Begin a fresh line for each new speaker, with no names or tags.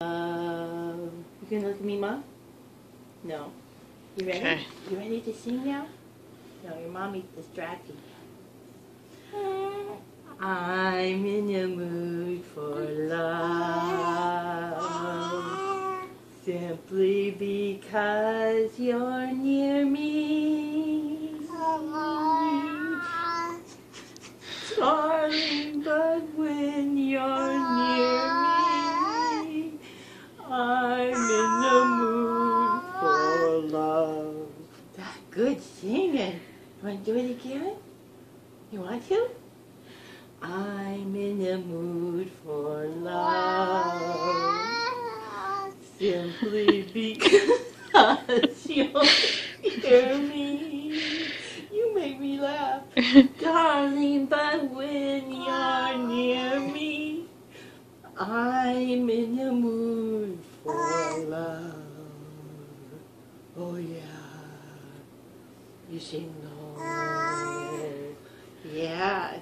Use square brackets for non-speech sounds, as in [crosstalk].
Uh, you gonna look at me, Mom? No. You ready?
Okay.
You ready to sing now? No, your mommy's distracted. I'm in the mood for love simply because you're near me. Darling, but when you're near me, I'm in the mood for love. That's good singing. You want to do it again? You want to? I'm in the mood for love. Simply because [laughs] you're near me. You make me laugh. [laughs] Darling, but when you're near me, I'm in the mood for love. Oh yeah. You sing low. Yeah.